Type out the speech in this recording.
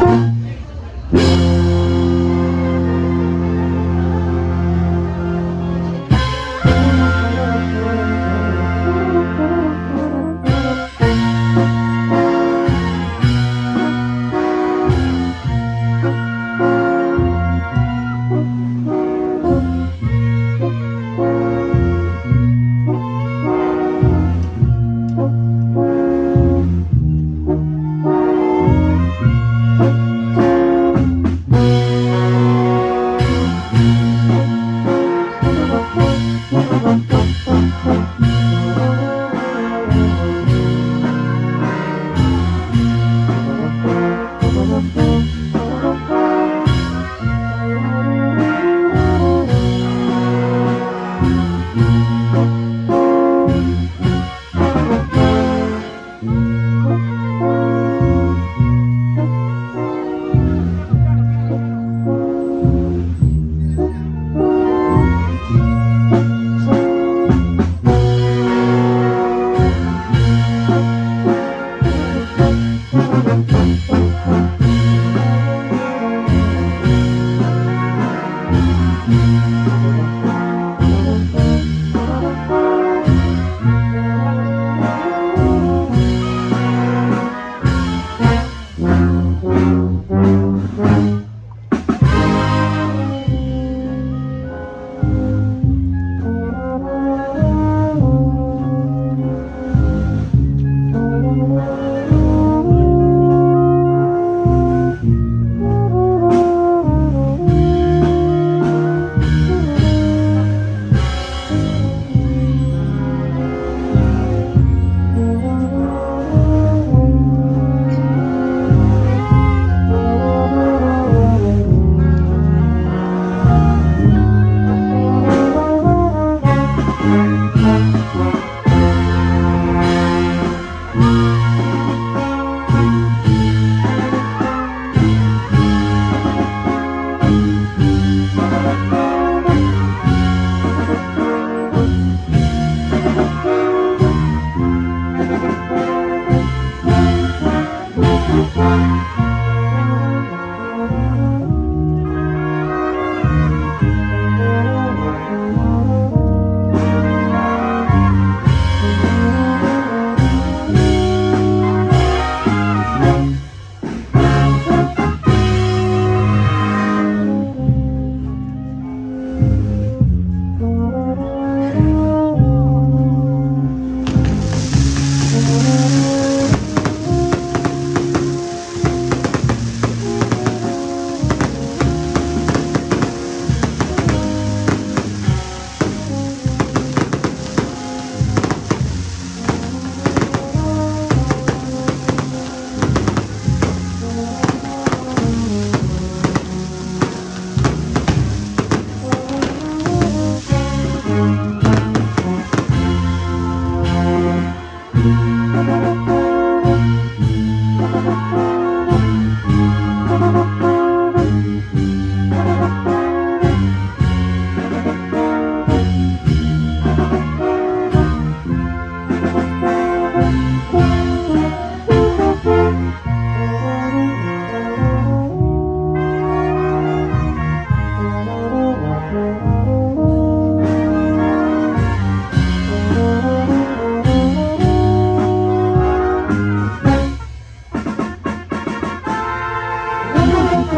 Música